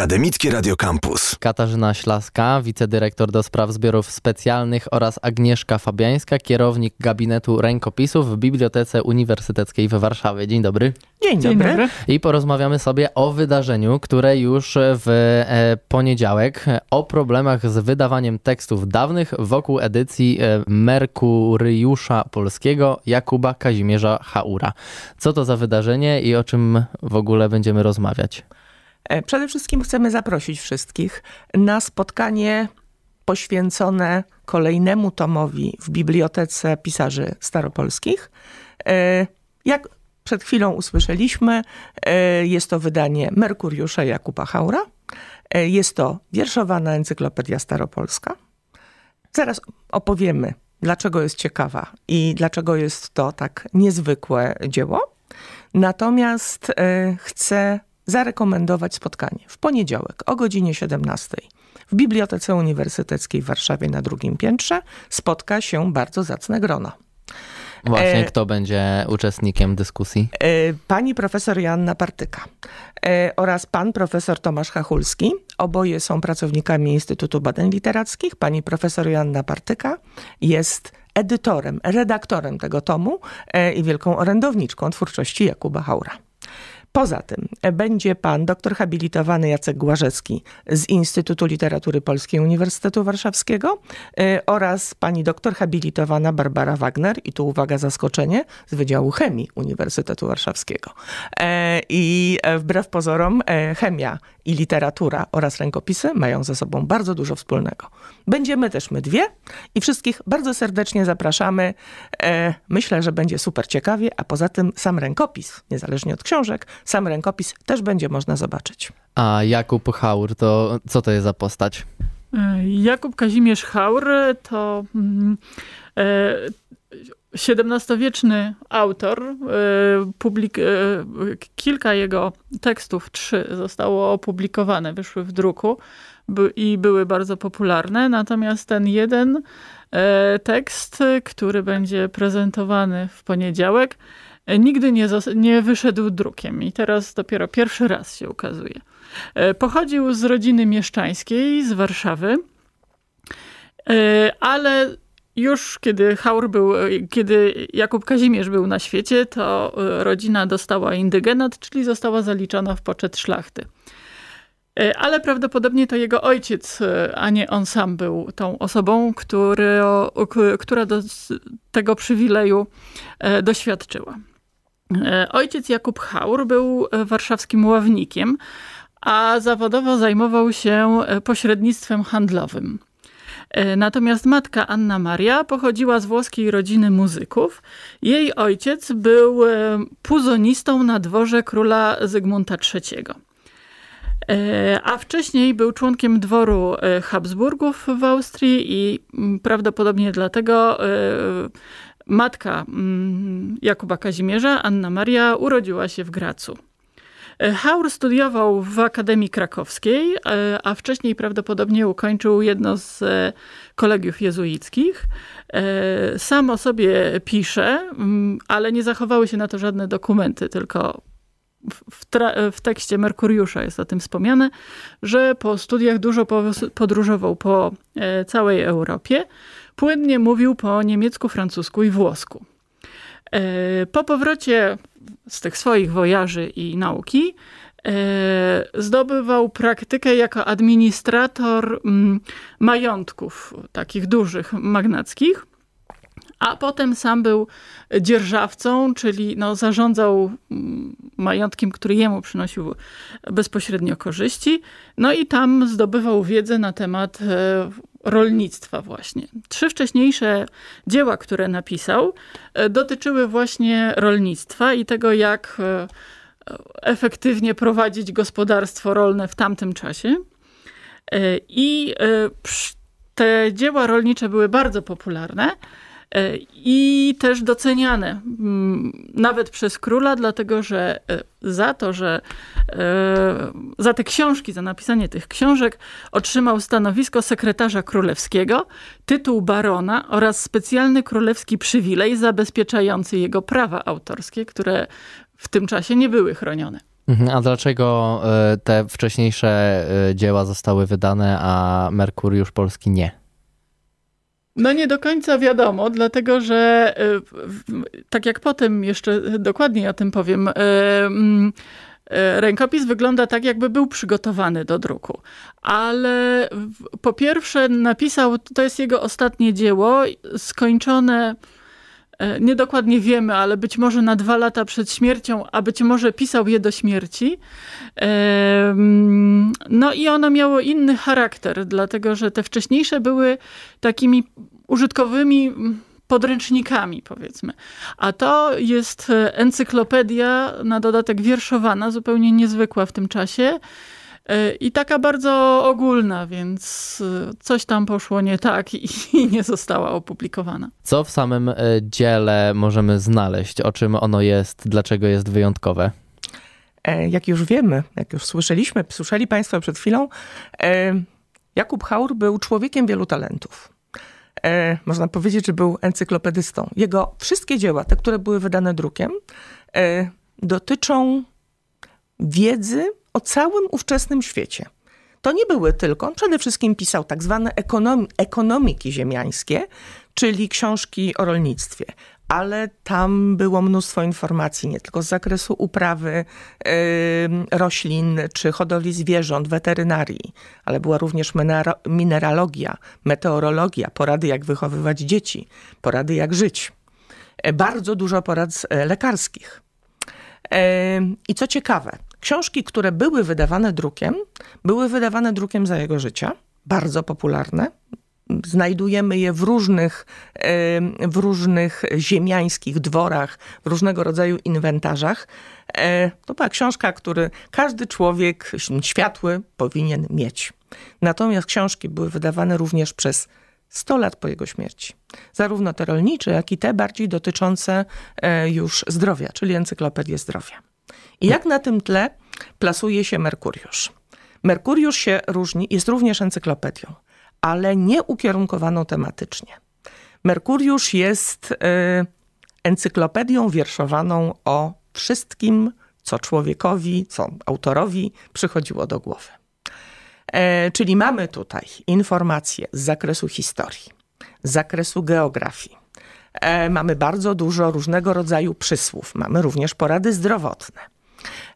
Akademickie Radio Campus. Katarzyna Ślaska, wicedyrektor do spraw zbiorów specjalnych oraz Agnieszka Fabiańska, kierownik gabinetu rękopisów w Bibliotece Uniwersyteckiej w Warszawie. Dzień dobry. Dzień dobry. Dzień dobry. I porozmawiamy sobie o wydarzeniu, które już w e, poniedziałek o problemach z wydawaniem tekstów dawnych wokół edycji e, Merkuriusza Polskiego Jakuba Kazimierza Haura. Co to za wydarzenie i o czym w ogóle będziemy rozmawiać? E, przede wszystkim chcemy zaprosić wszystkich na spotkanie poświęcone kolejnemu tomowi w Bibliotece Pisarzy Staropolskich. E, jak przed chwilą usłyszeliśmy, e, jest to wydanie Merkuriusza Jakuba Haura. Jest to wierszowana encyklopedia staropolska. Zaraz opowiemy, dlaczego jest ciekawa i dlaczego jest to tak niezwykłe dzieło. Natomiast chcę zarekomendować spotkanie w poniedziałek o godzinie 17 w Bibliotece Uniwersyteckiej w Warszawie na drugim piętrze spotka się bardzo zacne grono. Właśnie, e, kto będzie uczestnikiem dyskusji? E, pani profesor Joanna Partyka e, oraz pan profesor Tomasz Hachulski. Oboje są pracownikami Instytutu Badań Literackich. Pani profesor Joanna Partyka jest edytorem, redaktorem tego tomu i wielką orędowniczką twórczości Jakuba Haura. Poza tym będzie pan doktor habilitowany Jacek Głażecki z Instytutu Literatury Polskiej Uniwersytetu Warszawskiego e, oraz pani doktor habilitowana Barbara Wagner i tu uwaga zaskoczenie z Wydziału Chemii Uniwersytetu Warszawskiego. E, I e, wbrew pozorom chemia i literatura oraz rękopisy mają ze sobą bardzo dużo wspólnego. Będziemy też my dwie i wszystkich bardzo serdecznie zapraszamy. Myślę, że będzie super ciekawie, a poza tym sam rękopis, niezależnie od książek, sam rękopis też będzie można zobaczyć. A Jakub Haur, to co to jest za postać? E, Jakub Kazimierz Haur to XVII-wieczny autor. E, publik, kilka jego tekstów, trzy, zostało opublikowane, wyszły w druku i były bardzo popularne. Natomiast ten jeden tekst, który będzie prezentowany w poniedziałek, nigdy nie, nie wyszedł drukiem i teraz dopiero pierwszy raz się ukazuje. Pochodził z rodziny mieszczańskiej z Warszawy, ale już kiedy Haur był, kiedy Jakub Kazimierz był na świecie, to rodzina dostała indygenat, czyli została zaliczona w poczet szlachty. Ale prawdopodobnie to jego ojciec, a nie on sam był tą osobą, który, która do tego przywileju doświadczyła. E, ojciec Jakub Haur był e, warszawskim ławnikiem, a zawodowo zajmował się e, pośrednictwem handlowym. Natomiast matka Anna Maria pochodziła z włoskiej rodziny muzyków. Jej ojciec był puzonistą na dworze króla Zygmunta III. A wcześniej był członkiem dworu Habsburgów w Austrii i prawdopodobnie dlatego Matka mm, Jakuba Kazimierza, Anna Maria, urodziła się w Gracu. E, Haur studiował w Akademii Krakowskiej, e, a wcześniej prawdopodobnie ukończył jedno z e, kolegiów jezuickich. Sam o sobie pisze, mm, ale nie zachowały się na to żadne dokumenty, tylko w, w, tekście Merkuriusza jest o tym wspomniane, że po studiach dużo podróżował po całej Europie płynnie mówił po niemiecku, francusku i włosku. E, po powrocie z tych swoich wojaży i nauki e, zdobywał praktykę jako administrator mm, majątków takich dużych, magnackich, a potem sam był dzierżawcą, czyli no, zarządzał mm, majątkiem, który jemu przynosił bezpośrednio korzyści. No i tam zdobywał wiedzę na temat e, rolnictwa właśnie. Trzy wcześniejsze dzieła, które napisał, e, dotyczyły właśnie rolnictwa i tego, jak e, efektywnie prowadzić gospodarstwo rolne w tamtym czasie. E, I te dzieła rolnicze były bardzo popularne. E, i też doceniane mm, nawet przez króla, dlatego że e, za to, że e, za te książki, za napisanie tych książek otrzymał stanowisko sekretarza królewskiego, tytuł barona oraz specjalny królewski przywilej zabezpieczający jego prawa autorskie, które w tym czasie nie były chronione. Mhm, a dlaczego te wcześniejsze dzieła zostały wydane, a Merkuriusz Polski nie? No nie do końca wiadomo, dlatego że tak jak potem jeszcze dokładniej o tym powiem, mm, rękopis wygląda tak, jakby był przygotowany do druku. Ale po pierwsze napisał, to jest jego ostatnie dzieło, skończone E, niedokładnie wiemy, ale być może na dwa lata przed śmiercią, a być może pisał je do śmierci. E, no i ono miało inny charakter, dlatego że te wcześniejsze były takimi użytkowymi podręcznikami, powiedzmy. A to jest encyklopedia, na dodatek wierszowana, zupełnie niezwykła w tym czasie. E, I taka bardzo ogólna, więc e, coś tam poszło nie tak i, i, nie została opublikowana. Co w samym e, dziele możemy znaleźć? O czym ono jest? Dlaczego jest wyjątkowe? Jak już wiemy, jak już słyszeliśmy, słyszeli Państwo przed chwilą, Jakub Haur był człowiekiem wielu talentów. Można powiedzieć, że był encyklopedystą. Jego wszystkie dzieła, te, które były wydane drukiem, dotyczą wiedzy o całym ówczesnym świecie. To nie były tylko, on przede wszystkim pisał tak zwane ekonomi ekonomiki ziemiańskie, czyli książki o rolnictwie, ale tam było mnóstwo informacji, nie tylko z zakresu uprawy yy, roślin czy hodowli zwierząt, weterynarii, ale była również mineralogia, meteorologia, porady jak wychowywać dzieci, porady jak żyć. E, bardzo dużo porad e, lekarskich. I co ciekawe, książki, które były wydawane drukiem, były wydawane drukiem za jego życia, bardzo popularne. Znajdujemy je w różnych, w różnych ziemiańskich dworach, w różnego rodzaju inwentarzach. E, to była książka, który każdy człowiek światły powinien mieć. Natomiast książki były wydawane również przez 100 lat po jego śmierci. Zarówno te rolnicze, jak i te bardziej dotyczące e, już zdrowia, czyli encyklopedię zdrowia. I jak na tym tle plasuje się Merkuriusz? Merkuriusz się różni, jest również encyklopedią, ale nie ukierunkowaną tematycznie. Merkuriusz jest y, encyklopedią wierszowaną o wszystkim, co człowiekowi, co autorowi przychodziło do głowy. E, czyli mamy tutaj informacje z zakresu historii, z zakresu geografii. E, mamy bardzo dużo różnego rodzaju przysłów. Mamy również porady zdrowotne.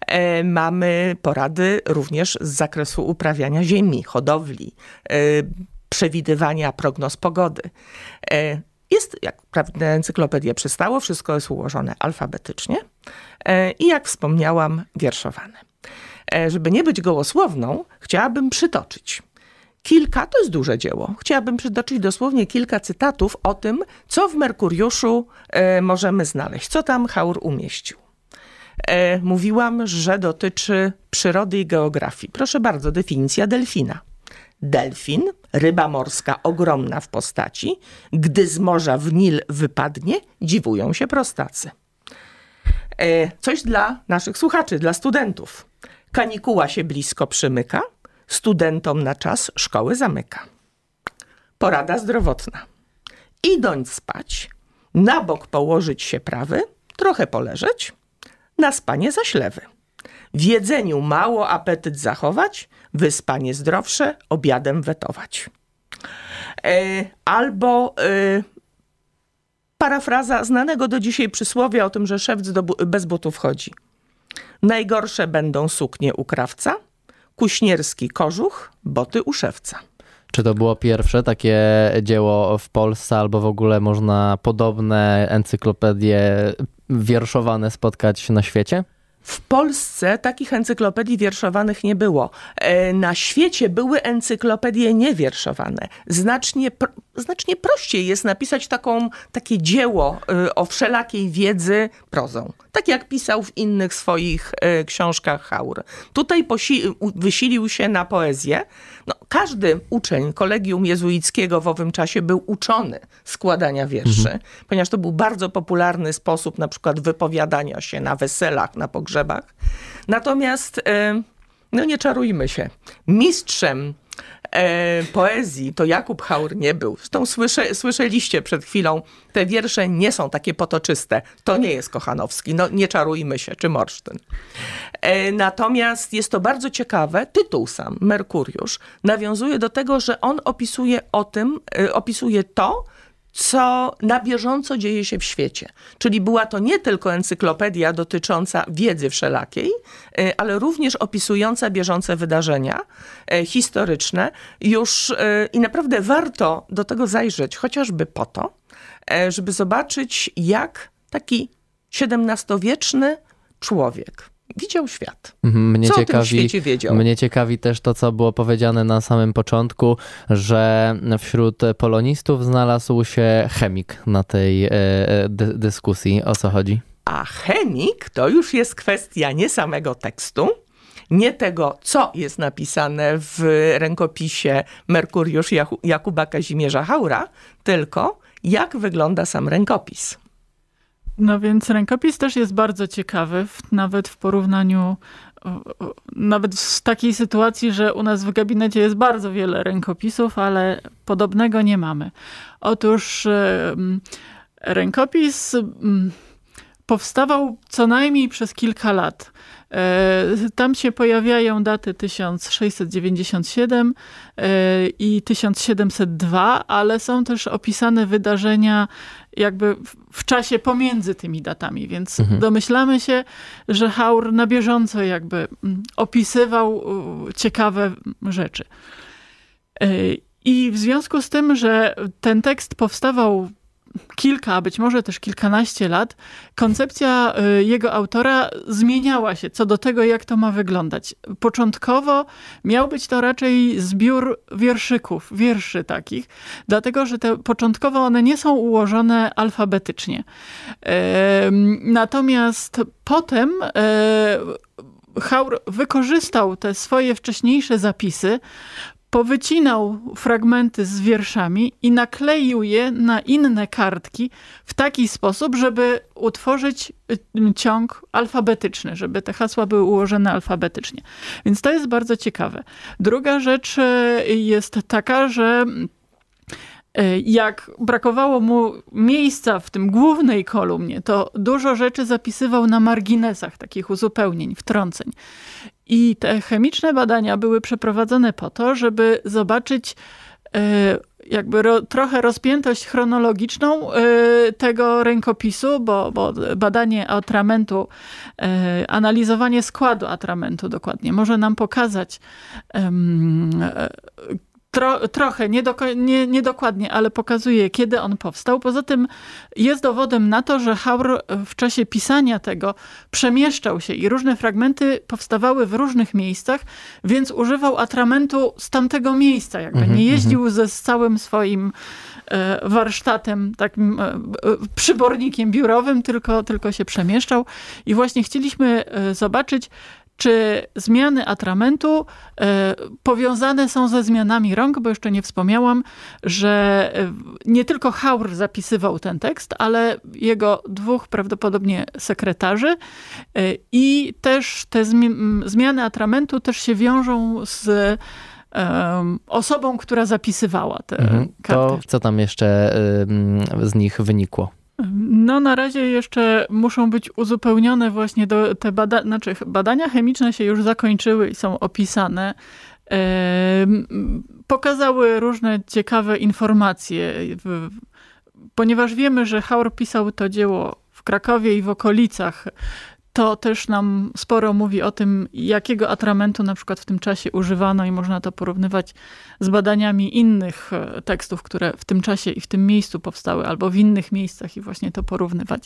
E, mamy porady również z zakresu uprawiania ziemi, hodowli, e, przewidywania prognoz pogody. E, jest, jak prawda encyklopedia przystało, wszystko jest ułożone alfabetycznie i jak wspomniałam, wierszowane. Żeby nie być gołosłowną, chciałabym przytoczyć kilka, to jest duże dzieło, chciałabym przytoczyć dosłownie kilka cytatów o tym, co w Merkuriuszu możemy znaleźć, co tam Haur umieścił. E, mówiłam, że dotyczy przyrody i geografii. Proszę bardzo, definicja delfina. Delfin, ryba morska ogromna w postaci, gdy z morza w Nil wypadnie, dziwują się prostacy. E, coś dla naszych słuchaczy, dla studentów. Kanikuła się blisko przymyka, studentom na czas szkoły zamyka. Porada zdrowotna. Idąc spać, na bok położyć się prawy, trochę poleżeć, na spanie zaślewy. W jedzeniu mało apetyt zachować, wyspanie zdrowsze obiadem wetować. E, albo e, parafraza znanego do dzisiaj przysłowia o tym, że szewc do, bez butów chodzi. Najgorsze będą suknie u krawca, kuśnierski kożuch, boty u szewca. Czy to było pierwsze takie dzieło w Polsce, albo w ogóle można podobne encyklopedie wierszowane spotkać na świecie? W Polsce takich encyklopedii wierszowanych nie było. E, na świecie były encyklopedie niewierszowane. Znacznie, znacznie prościej jest napisać taką, takie dzieło e, o wszelakiej wiedzy prozą. Tak jak pisał w innych swoich e, książkach Haur. Tutaj wysilił się na poezję. No, każdy uczeń kolegium jezuickiego w owym czasie był uczony składania wierszy, mhm. ponieważ to był bardzo popularny sposób na przykład wypowiadania się na weselach, na pogrzebach. Natomiast, no nie czarujmy się, mistrzem e, poezji to Jakub Haur nie był. Zresztą słysze, słyszeliście przed chwilą, te wiersze nie są takie potoczyste. To nie jest Kochanowski, no nie czarujmy się, czy Morsztyn. E, natomiast jest to bardzo ciekawe, tytuł sam, Merkuriusz, nawiązuje do tego, że on opisuje o tym, e, opisuje to, co na bieżąco dzieje się w świecie. Czyli była to nie tylko encyklopedia dotycząca wiedzy wszelakiej, e, ale również opisująca bieżące wydarzenia e, historyczne. Już e, i naprawdę warto do tego zajrzeć, chociażby po to, żeby zobaczyć, jak taki XVII-wieczny człowiek widział świat. Mhm, mnie co ciekawi, o tym świecie wiedział? Mnie ciekawi też to, co było powiedziane na samym początku, że wśród polonistów znalazł się chemik na tej e, e, dy dyskusji. O co chodzi? A chemik to już jest kwestia nie samego tekstu, nie tego, co jest napisane w rękopisie Merkuriusz Jakuba Kazimierza Haura, tylko jak wygląda sam rękopis. No więc rękopis też jest bardzo ciekawy, nawet w porównaniu, nawet w takiej sytuacji, że u nas w gabinecie jest bardzo wiele rękopisów, ale podobnego nie mamy. Otóż rękopis powstawał co najmniej przez kilka lat. E, tam się pojawiają daty 1697 e, i 1702, ale są też opisane wydarzenia jakby w czasie pomiędzy tymi datami, więc mhm. domyślamy się, że Haur na bieżąco jakby mm, opisywał ciekawe rzeczy. E, I w związku z tym, że ten tekst powstawał kilka, a być może też kilkanaście lat, koncepcja y, jego autora zmieniała się co do tego, jak to ma wyglądać. Początkowo miał być to raczej zbiór wierszyków, wierszy takich, dlatego że te początkowo one nie są ułożone alfabetycznie. Natomiast potem e, Haur wykorzystał te swoje wcześniejsze zapisy, powycinał fragmenty z wierszami i nakleił je na inne kartki w taki sposób, żeby utworzyć y, ciąg alfabetyczny, żeby te hasła były ułożone alfabetycznie. Więc to jest bardzo ciekawe. Druga rzecz y, jest taka, że jak brakowało mu miejsca w tym głównej kolumnie, to dużo rzeczy zapisywał na marginesach takich uzupełnień, wtrąceń. I te chemiczne badania były przeprowadzone po to, żeby zobaczyć e, jakby ro, trochę rozpiętość chronologiczną e, tego rękopisu, bo, bo badanie atramentu, e, analizowanie składu atramentu dokładnie może nam pokazać Tro, trochę, niedokładnie, nie, nie ale pokazuje, kiedy on powstał. Poza tym jest dowodem na to, że Haur w czasie pisania tego przemieszczał się i różne fragmenty powstawały w różnych miejscach, więc używał atramentu z tamtego miejsca. Jakby mm -hmm, nie jeździł mm -hmm. ze z całym swoim e, warsztatem, takim e, przybornikiem biurowym, tylko, tylko się przemieszczał. I właśnie chcieliśmy e, zobaczyć, czy zmiany atramentu e, powiązane są ze zmianami rąk, bo jeszcze nie wspomniałam, że e, nie tylko Haur zapisywał ten tekst, ale jego dwóch prawdopodobnie sekretarzy e, i też te zmiany atramentu też się wiążą z osobą, która zapisywała te mhm. karty. To co tam jeszcze z nich wynikło? No na razie jeszcze muszą być uzupełnione właśnie do, te bada znaczy badania chemiczne się już zakończyły i są opisane. E, pokazały różne ciekawe informacje, ponieważ wiemy, że Haur pisał to dzieło w Krakowie i w okolicach to też nam sporo mówi o tym, jakiego atramentu na przykład w tym czasie używano i można to porównywać z badaniami innych e, tekstów, które w tym czasie i w tym miejscu powstały, albo w innych miejscach i właśnie to porównywać.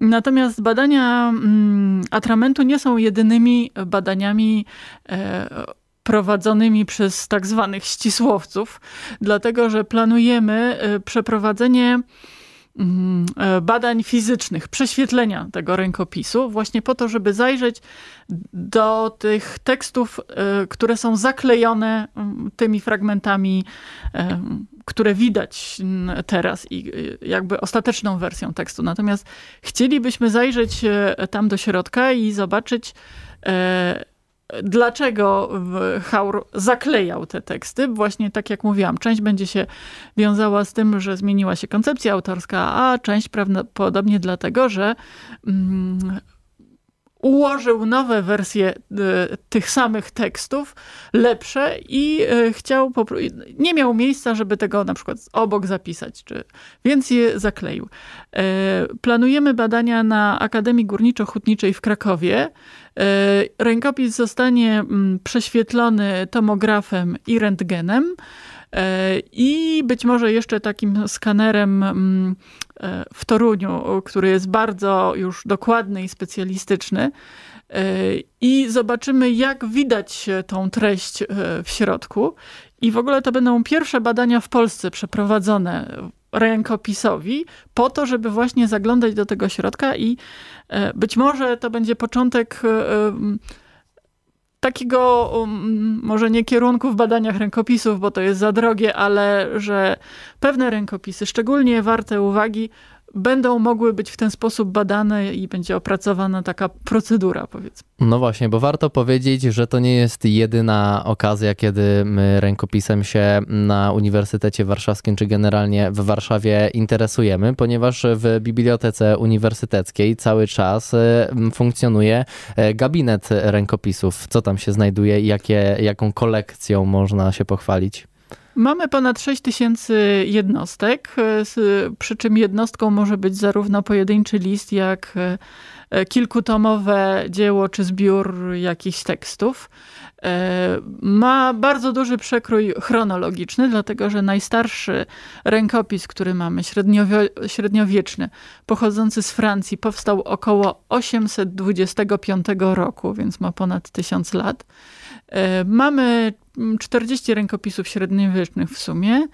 Natomiast badania mm, atramentu nie są jedynymi badaniami e, prowadzonymi przez tak zwanych ścisłowców, dlatego że planujemy e, przeprowadzenie badań fizycznych, prześwietlenia tego rękopisu, właśnie po to, żeby zajrzeć do tych tekstów, e, które są zaklejone mm, tymi fragmentami, e, które widać teraz i jakby ostateczną wersją tekstu. Natomiast chcielibyśmy zajrzeć tam do środka i zobaczyć, dlaczego Haur zaklejał te teksty. Właśnie tak jak mówiłam, część będzie się wiązała z tym, że zmieniła się koncepcja autorska, a część prawdopodobnie dlatego, że mm, ułożył nowe wersje y, tych samych tekstów, lepsze i y, chciał, nie miał miejsca, żeby tego na przykład obok zapisać, czy, więc je zakleił. E, planujemy badania na Akademii Górniczo-Hutniczej w Krakowie. E, rękopis zostanie mm, prześwietlony tomografem i rentgenem. E, I być może jeszcze takim skanerem mm, e, w Toruniu, który jest bardzo już dokładny i specjalistyczny. E, I zobaczymy, jak widać tą treść w środku. I w ogóle to będą pierwsze badania w Polsce przeprowadzone rękopisowi, po to, żeby właśnie zaglądać do tego środka i być może to będzie początek takiego um, może nie kierunku w badaniach rękopisów, bo to jest za drogie, ale że pewne rękopisy, szczególnie warte uwagi, będą mogły być w ten sposób badane i będzie opracowana taka procedura, powiedzmy. No właśnie, bo warto powiedzieć, że to nie jest jedyna okazja, kiedy my rękopisem się na Uniwersytecie Warszawskim, czy generalnie w Warszawie interesujemy, ponieważ w Bibliotece Uniwersyteckiej cały czas e, funkcjonuje e, gabinet rękopisów. Co tam się znajduje i jakie, jaką kolekcją można się pochwalić? Mamy ponad 6 tysięcy jednostek, e, przy czym jednostką może być zarówno pojedynczy list, jak e, e, kilkutomowe dzieło czy zbiór jakichś tekstów. Ma bardzo duży przekrój chronologiczny, dlatego że najstarszy rękopis, który mamy, średniowieczny, pochodzący z Francji, powstał około 825 roku, więc ma ponad tysiąc lat. Mamy 40 rękopisów średniowiecznych w sumie.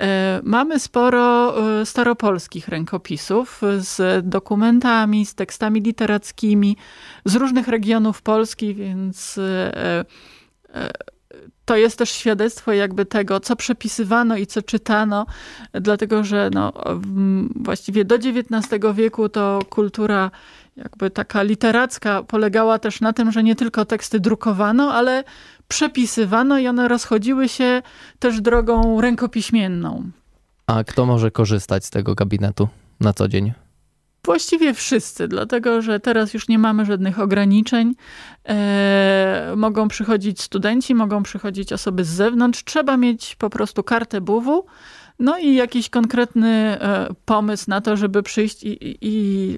E, mamy sporo e, staropolskich rękopisów z dokumentami, z tekstami literackimi z różnych regionów Polski, więc e, to jest też świadectwo jakby tego, co przepisywano i co czytano, dlatego że no, właściwie do XIX wieku to kultura jakby taka literacka polegała też na tym, że nie tylko teksty drukowano, ale przepisywano i one rozchodziły się też drogą rękopiśmienną. A kto może korzystać z tego gabinetu na co dzień? Właściwie wszyscy, dlatego że teraz już nie mamy żadnych ograniczeń. E, mogą przychodzić studenci, mogą przychodzić osoby z zewnątrz. Trzeba mieć po prostu kartę BUW, no i jakiś konkretny e, pomysł na to, żeby przyjść i, i, i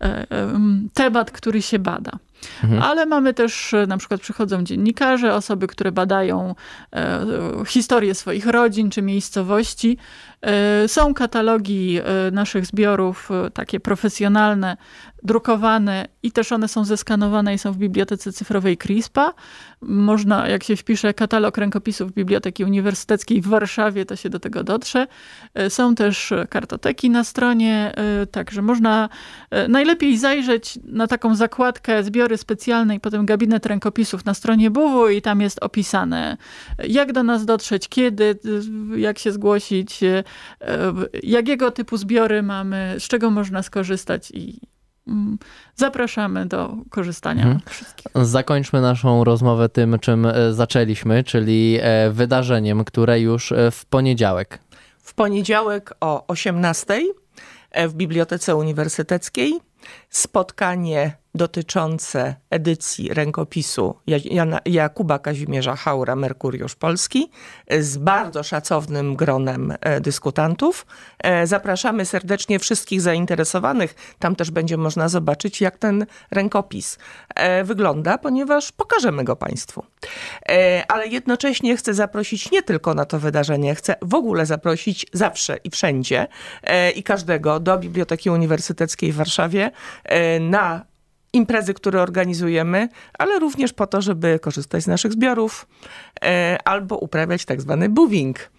e, e, temat, który się bada. Mhm. Ale mamy też, na przykład przychodzą dziennikarze, osoby, które badają e, historię swoich rodzin czy miejscowości. E, są katalogi e, naszych zbiorów, takie profesjonalne, drukowane i też one są zeskanowane i są w Bibliotece Cyfrowej CRISPA. Można, jak się wpisze katalog rękopisów Biblioteki Uniwersyteckiej w Warszawie, to się do tego dotrze. Są też kartoteki na stronie, także można najlepiej zajrzeć na taką zakładkę zbiory specjalne i potem gabinet rękopisów na stronie BUW i tam jest opisane, jak do nas dotrzeć, kiedy, jak się zgłosić, jakiego typu zbiory mamy, z czego można skorzystać i zapraszamy do korzystania wszystkich. Zakończmy naszą rozmowę tym, czym e, zaczęliśmy, czyli e, wydarzeniem, które już e, w poniedziałek. W poniedziałek o 18 w Bibliotece Uniwersyteckiej spotkanie dotyczące edycji rękopisu Jana, Jakuba Kazimierza Haura, Merkuriusz Polski, z bardzo szacownym gronem e, dyskutantów. E, zapraszamy serdecznie wszystkich zainteresowanych. Tam też będzie można zobaczyć, jak ten rękopis e, wygląda, ponieważ pokażemy go Państwu. Ale jednocześnie chcę zaprosić nie tylko na to wydarzenie, chcę w ogóle zaprosić zawsze i wszędzie i każdego do Biblioteki Uniwersyteckiej w Warszawie na imprezy, które organizujemy, ale również po to, żeby korzystać z naszych zbiorów e, albo uprawiać tak zwany booving,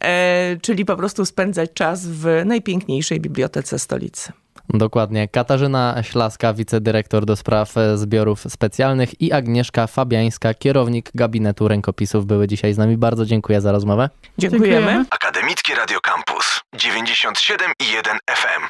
e, czyli po prostu spędzać czas w najpiękniejszej bibliotece stolicy. Dokładnie. Katarzyna Ślaska, wicedyrektor do spraw zbiorów specjalnych i Agnieszka Fabiańska, kierownik gabinetu rękopisów były dzisiaj z nami. Bardzo dziękuję za rozmowę. Dziękujemy. Akademickie Radio Campus 97 i 1 FM.